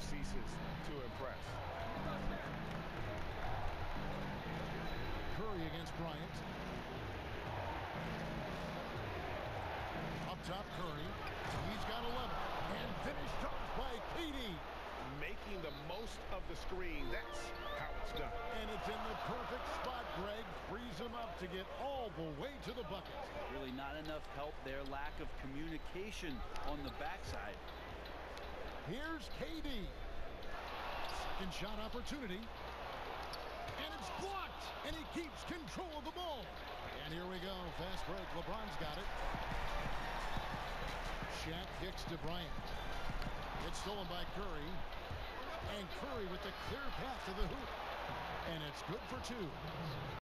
ceases to impress. Curry against Bryant. Up top, Curry. He's got 11. And finished off by KD. Making the most of the screen. That's how it's done. And it's in the perfect spot. Greg frees him up to get all the way to the bucket. Really not enough help there. Lack of communication on the backside. Here's KD. Second shot opportunity. And it's blocked. And he keeps control of the ball. And here we go. Fast break. LeBron's got it. Shaq kicks to Bryant. It's stolen by Curry. And Curry with the clear path to the hoop. And it's good for two.